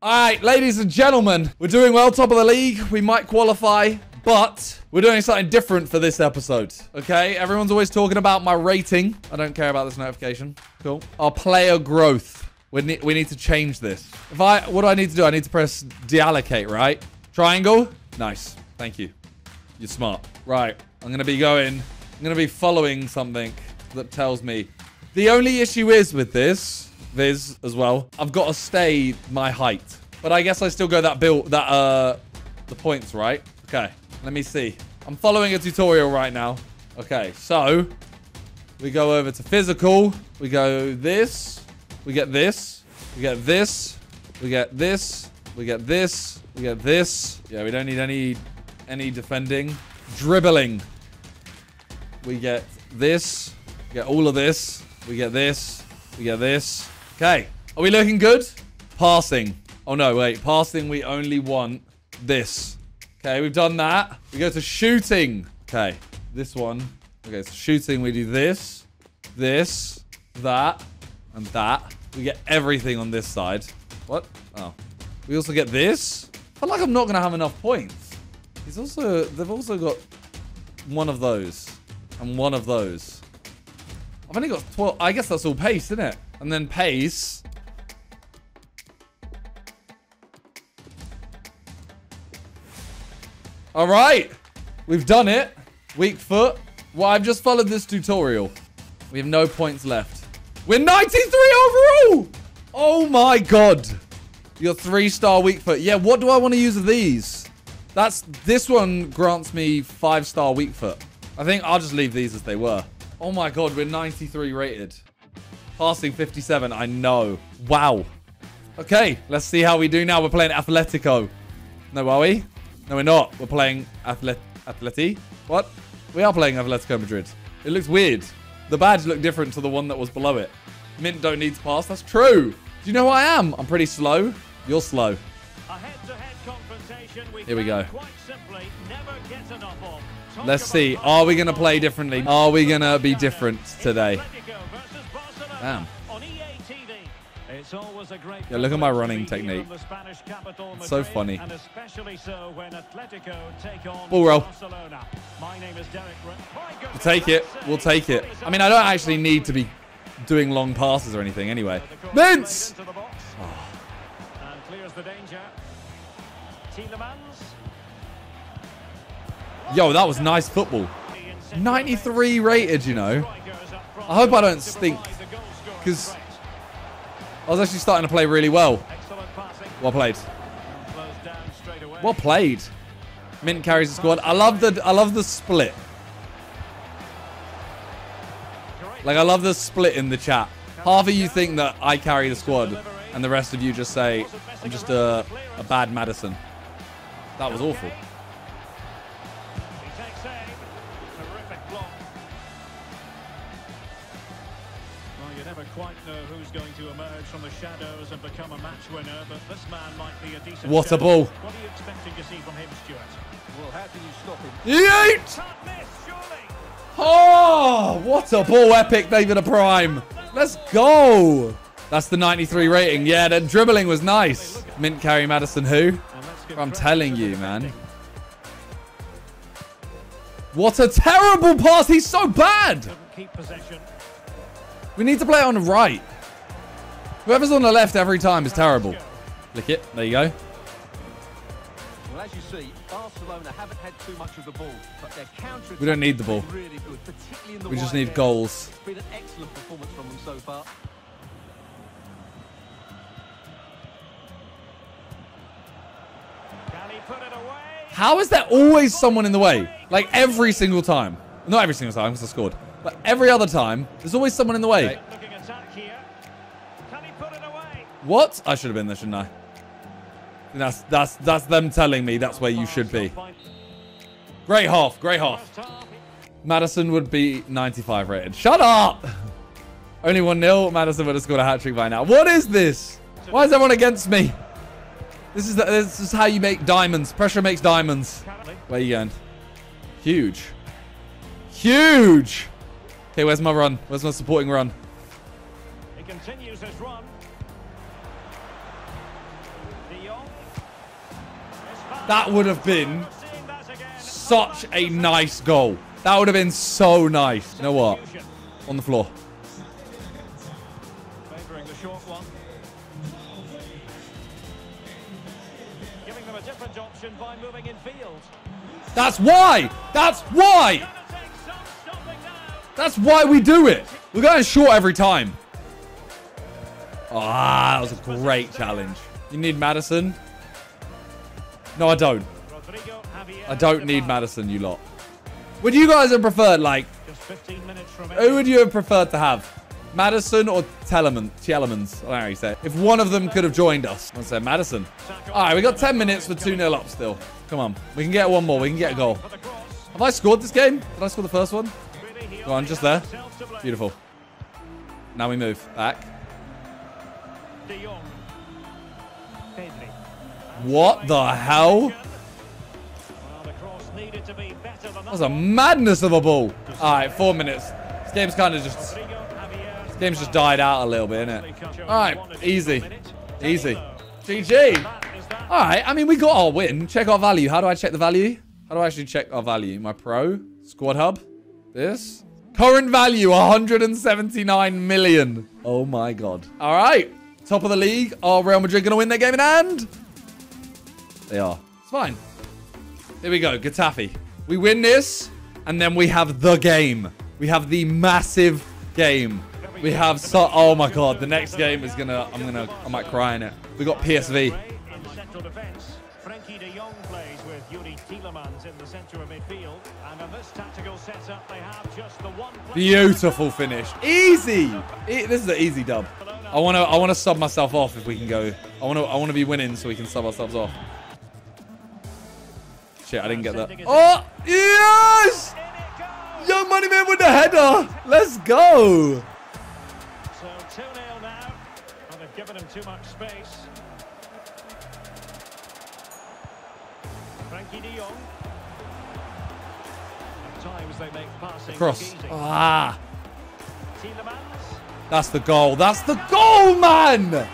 All right, ladies and gentlemen, we're doing well, top of the league. We might qualify, but we're doing something different for this episode. Okay, everyone's always talking about my rating. I don't care about this notification. Cool. Our player growth. We need, we need to change this. If I, what do I need to do? I need to press deallocate, right? Triangle. Nice. Thank you. You're smart. Right. I'm gonna be going. I'm gonna be following something that tells me. The only issue is with this Viz as well. I've got to stay my height. But I guess I still go that build, that, uh, the points, right? Okay, let me see. I'm following a tutorial right now. Okay, so we go over to physical. We go this. We get this. We get this. We get this. We get this. We get this. Yeah, we don't need any any defending. Dribbling. We get this. We get all of this. We get this. We get this. Okay. Are we looking good? Passing. Oh, no, wait. Passing, we only want this. Okay, we've done that. We go to shooting. Okay, this one. Okay, so shooting, we do this, this, that, and that. We get everything on this side. What? Oh. We also get this. I feel like I'm not going to have enough points. He's also... They've also got one of those. And one of those. I've only got 12... I guess that's all pace, isn't it? And then pace. All right. We've done it. Weak foot. Well, I've just followed this tutorial. We have no points left. We're 93 overall. Oh my god. Your three-star weak foot. Yeah, what do I want to use of these? That's this one grants me five-star weak foot. I think I'll just leave these as they were. Oh my god, we're 93 rated. Passing 57, I know. Wow. Okay, let's see how we do now. We're playing Atletico. No, are we? No, we're not. We're playing Atlet Atleti. What? We are playing Atletico Madrid. It looks weird. The badge looked different to the one that was below it. Mint don't need to pass. That's true. Do you know who I am? I'm pretty slow. You're slow. Here we go. Let's see. Are we going to play differently? Are we going to be different today? Damn. Yeah, look at my running technique. It's so funny. and Ball roll. We'll take it. We'll take it. I mean, I don't actually need to be doing long passes or anything anyway. Mince! Oh. Yo, that was nice football. 93 rated, you know. I hope I don't stink because I was actually starting to play really well. Well played. Well played. Mint carries the squad. I love the I love the split. Like I love the split in the chat. Half of you think that I carry the squad, and the rest of you just say I'm just a, a bad Maddison. That was awful. Shadows and become a match winner, but this man might be a decent What a ball. What are you expecting to see from him, Stewart? Well, how can you stop him? Yeet! Oh, what a ball, epic David a prime. Let's go. That's the 93 rating. Yeah, the dribbling was nice. Mint carry Maddison who? I'm telling you, man. What a terrible pass. He's so bad. We need to play it on the right. Whoever's on the left every time is terrible. Lick it. There you go. Well, as you see, Barcelona haven't had too much of the ball, but their counter We don't need the ball. Really good, we just need goals. It's been an excellent performance from them so far. How is there always someone in the way? Like every single time. Not every single time because I scored. But every other time, there's always someone in the way. Okay. What? I should have been there, shouldn't I? That's that's that's them telling me that's where you should be. Great half, great half. Maddison would be 95 rated. Shut up! Only 1-0. Maddison would have scored a hat-trick by now. What is this? Why is everyone against me? This is the, this is how you make diamonds. Pressure makes diamonds. Where are you going? Huge. Huge! Okay, where's my run? Where's my supporting run? He continues his run. That would have been such a nice goal. That would have been so nice. You know what? On the floor. Favouring the short one. Giving them a different option by moving in field. That's why. That's why. That's why we do it. We're going short every time. Ah, that was a great challenge. You need Maddison? No, I don't. I don't need Maddison, you lot. Would you guys have preferred, like, Just 15 minutes from who would you have preferred to have? Maddison or? Tielemans, I don't know how you say it. If one of them could have joined us. I said Maddison. All right, we got 10 minutes for 2-0 up still. Come on. We can get one more. We can get a goal. Have I scored this game? Did I score the first one? Go on, just there. Beautiful. Now we move. Back. What the hell? That was a madness of a ball. All right, four minutes. This game's kind of just... This game's just died out a little bit, innit? All right, easy. Easy. GG. All right, I mean, we got our win. Check our value. How do I check the value? How do I actually check our value? My pro? Squad hub? This? Current value, 179 million. Oh my God. All right. Top of the league. Are Real Madrid going to win their game in hand? They are. It's fine. Here we go. Getafe. We win this, and then we have the game. We have the massive game. We have so... Oh my God. The next game is going to... I'm going to... I might cry in it. We got PSV. Centre of midfield. And in this tactical setup, they have just the one. Beautiful finish. Easy. E- this is an easy dub. I want to. I want to sub myself off if we can go. I want to. I want to be winning so we can sub ourselves off. Shit, I didn't get that. Oh yes! Yung Moneymint with the header. Let's go. So 2-0 now. And they've given him too much space. Frenkie de Jong. At times they make passing Cross. Ah, that's the goal. That's the goal, man.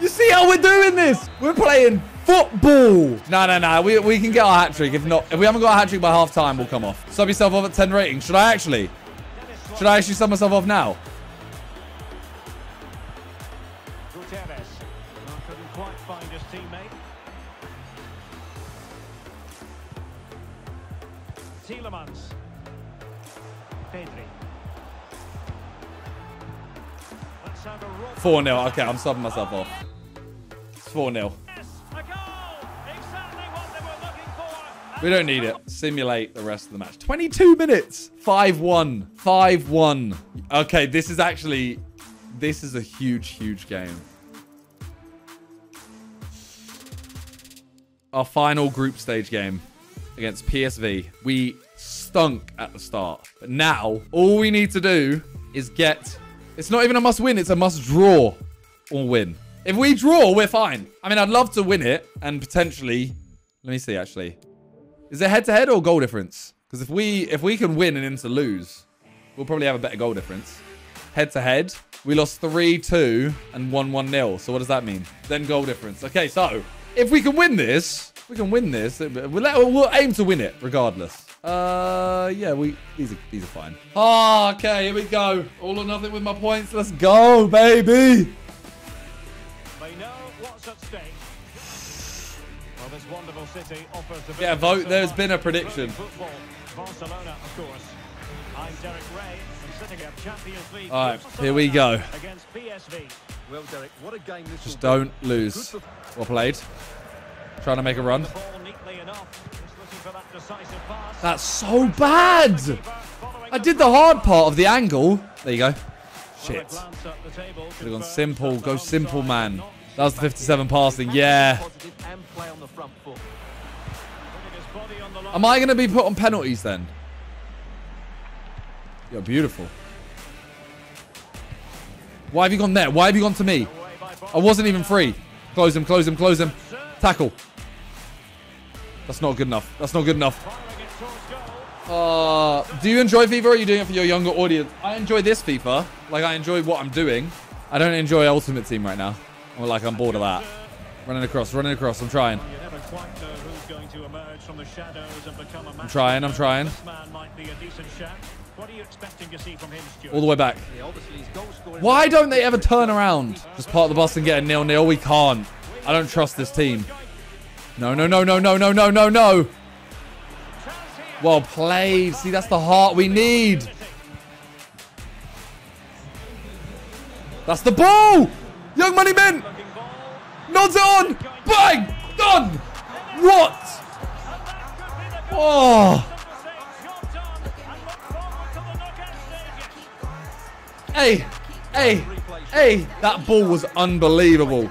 You see how we're doing this? We're playing football. No, no, no. We, we can get our hat trick. If not, if we haven't got a hat trick by half time, we'll come off. Sub yourself off at 10 rating. Should I actually? Should I actually sub myself off now? Tielemans. Pedri. Let's have a 4 0. Okay, I'm subbing myself off. It's 4 0. Yes, a goal! Exactly what they were looking for. We don't need it. Simulate the rest of the match. 22 minutes. 5-1. 5-1. Okay, this is actually... This is a huge, huge game. Our final group stage game against PSV. We stunk at the start. But now, all we need to do is get... It's not even a must win. It's a must draw or win. If we draw, we're fine. I mean, I'd love to win it and potentially... Let me see, actually. Is it head-to-head or goal difference? Because if we if we can win and Inter lose, we'll probably have a better goal difference. Head-to-head, we lost 3-2 and won 1-0. So what does that mean? Then goal difference. Okay, so if we can win this, we can win this. We'll, we'll aim to win it regardless. Uh, yeah, we these are these are fine. Oh, okay, here we go. All or nothing with my points. Let's go, baby. They know what's at stake. Well, this wonderful city offers the Yeah, vote. so There's much. been a prediction. Football. Barcelona, of course. I'm Derek Ray, and sitting at Champions League. All right, here we go. Against PSV. Well, Derek, what a game this Just don't lose. Well played. Trying to make a run. The ball neatly enough. Just looking for that decisive pass. That's so bad. I did the hard part of the angle. There you go. Shit. glance at the table Could have gone simple. Go simple, man. That was the 57 passing. Yeah. Positive and play on the front foot. putting his body on the line. Am I going to be put on penalties then? You're beautiful. Why have you gone there? Why have you gone to me? I wasn't even free. Close him, close him, close him. Tackle. That's not good enough. That's not good enough. Firing it towards goal. Uh, do you enjoy FIFA or are you doing it for your younger audience? I enjoy this FIFA. Like, I enjoy what I'm doing. I don't enjoy Ultimate Team right now. Or like, I'm bored of that. Running across, running across. I'm trying. You never quite know who's going to emerge from the shadows and become a match trying, I'm trying. This man might be a decent shout. What are you expecting to see from him, Stewart? All the way back. Yeah, obviously his goal scoring. Why don't they ever turn around? Just park the bus and get a nil-nil. We can't. I don't trust this team. No, no, no, no, no, no, no, no, no. Well played. See, that's the heart we need. That's the ball. Yung Moneymint. Nods it on. Bang. Done. What? Oh. Hey. Hey. Hey. That ball was unbelievable.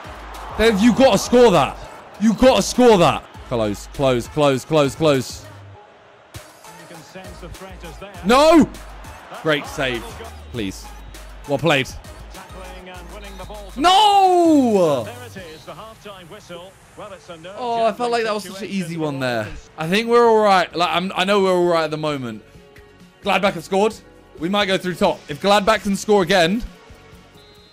Then you got to score that. You've got to score that. Close, close, close, close, close. You can sense the threat is there. No. Great save. Please. Well played. Tackling and winning the ball. No. There it is, the half-time whistle. Well, it's a no Oh, I felt like that was such an easy one there. I think we're all right. Like I'm, I know we're all right at the moment. Gladbach have scored. We might go through top. If Gladbach can score again,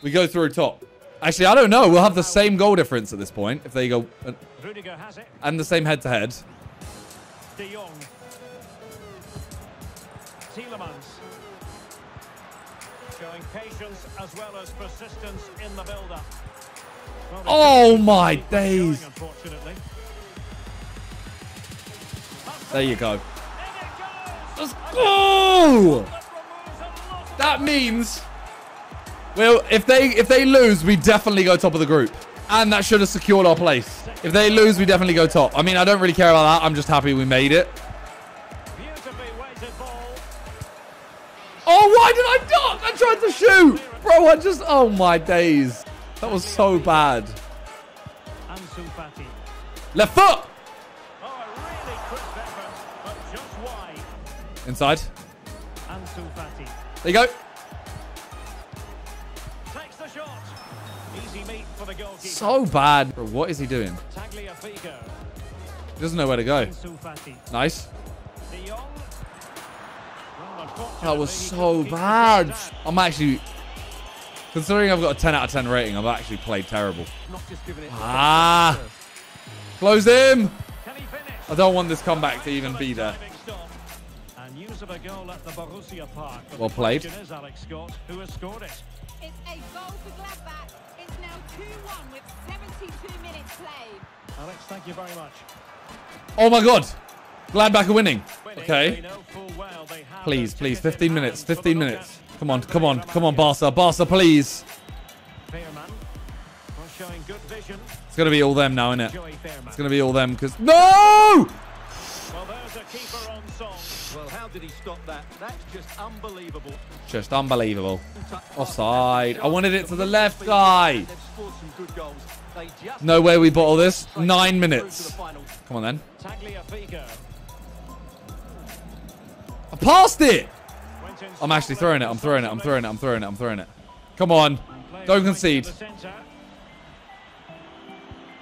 we go through top. Actually, I don't know. We'll have the same goal difference at this point if they go uh, Rudiger has it. and the same head-to-head. De Jong. Tielemans. Showing patience as well as persistence in the build-up. Well, Oh my keep that going, days. There you go. Let's go. That means, well, if they if they lose, we definitely go top of the group, and that should have secured our place. If they lose, we definitely go top. I mean, I don't really care about that. I'm just happy we made it. Oh, why did I duck? I tried to shoot, bro. I just, oh my days, that was so bad. Left foot inside. There you go. So bad. Bro, what is he doing? He doesn't know where to go. Nice. That was so bad. I'm actually... Considering I've got a 10 out of 10 rating, I've actually played terrible. Ah! Close him! I don't want this comeback to even be there. Well played. 2-1 with 72 minutes played. Alex, thank you very much. Oh my god. Gladbach are winning. Winning, Okay. they know full well they have Please, please. 15 minutes. 15 minutes. Come on, come on, come on, Barca. Barca, please. Fairman. Well, showing good vision. It's going to be all them now, isn't it? It's going to be all them because... No! Well, there's a keeper on song. Well, how did he stop that? That's just unbelievable. Just unbelievable. Touch Offside. I wanted it to the left guy. They've scored some good goals. They just No way we bottle this. Nine minutes. Come on then. I passed it. I'm actually throwing it. I'm throwing it. I'm throwing it. I'm throwing it. I'm throwing it. Come on. Don't concede. to the centre.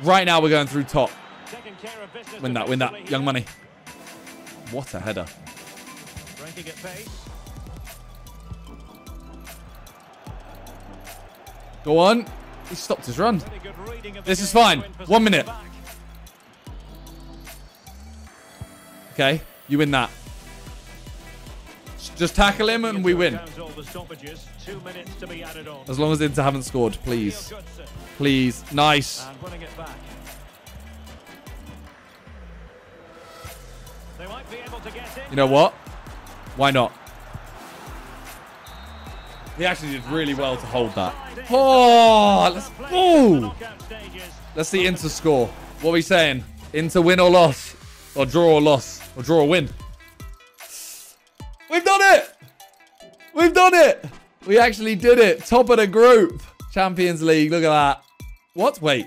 Right now we're going through top. Taking care of business Win that. Win that. Young money. What a header. Breaking at pace. Go on. He stopped his run. This is fine. One minute. Okay, you win that. Just tackle him and we win. As long as Inter haven't scored, please. Please. Nice. You know what? Why not? He actually did really well to hold that. Oh, let's stages. Let's see Inter score. What are we saying? Inter win or loss? Or draw or loss? Or draw or win? We've done it! We've done it! We actually did it. Top of the group. Champions League. Look at that. What? Wait.